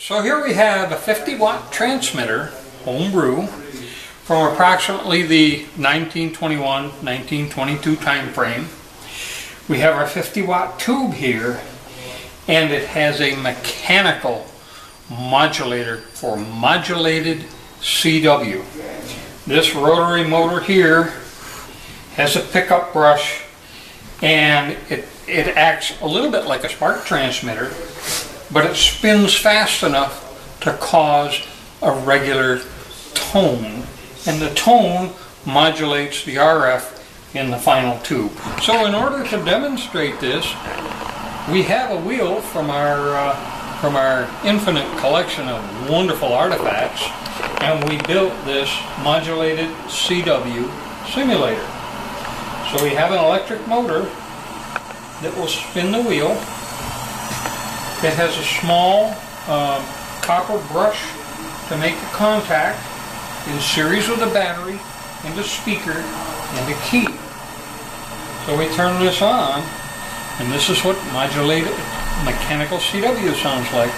So here we have a 50 watt transmitter, homebrew, from approximately the 1921-1922 time frame. We have our 50 watt tube here, and it has a mechanical modulator for modulated CW. This rotary motor here has a pickup brush and it, it acts a little bit like a spark transmitter, but it spins fast enough to cause a regular tone. And the tone modulates the RF in the final tube. So in order to demonstrate this, we have a wheel from our, uh, from our infinite collection of wonderful artifacts, and we built this modulated CW simulator. So we have an electric motor that will spin the wheel. It has a small um, copper brush to make the contact in series with the battery and the speaker and the key. So we turn this on and this is what modulated mechanical CW sounds like.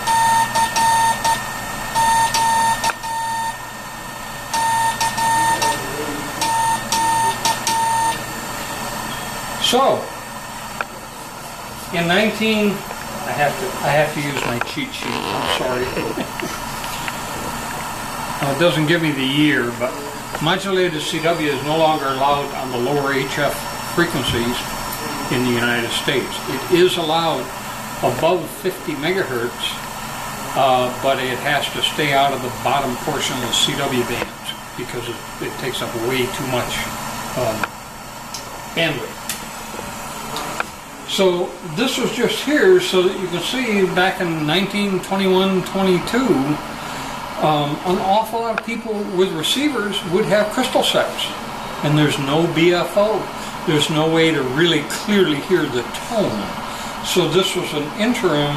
So, in 19, I have to, I have to use my cheat sheet, I'm sorry. Well, it doesn't give me the year, but modulated CW is no longer allowed on the lower HF frequencies in the United States. It is allowed above 50 megahertz, uh, but it has to stay out of the bottom portion of the CW bands because it, it takes up way too much um, bandwidth. So this was just here so that you can see back in 1921-22, um, an awful lot of people with receivers would have crystal sets, and there's no BFO. There's no way to really clearly hear the tone. So this was an interim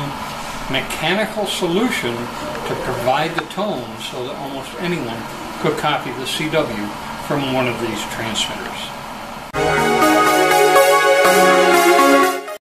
mechanical solution to provide the tone so that almost anyone could copy the CW from one of these transmitters.